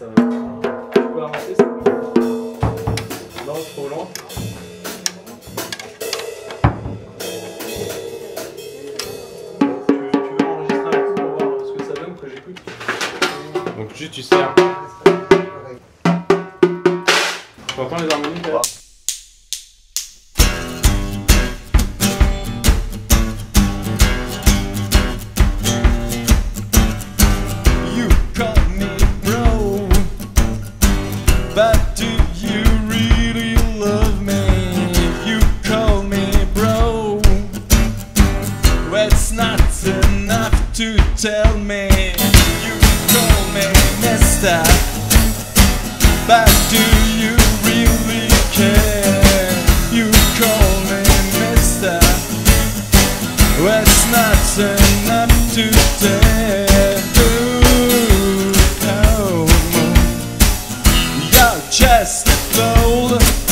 ça va. Tu peux avancer ça Non, trop lent. Tu, tu veux enregistrer un coup pour voir ce que ça donne que j'écoute Donc juste tu sers. Tu entends les harmonies là? to tell me. You call me mister. But do you really care? You call me mister. Well, It's not enough to tell Ooh, oh, You're just a fool.